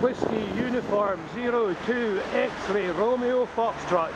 Whiskey Uniform 02 X-Ray Romeo Foxtrot.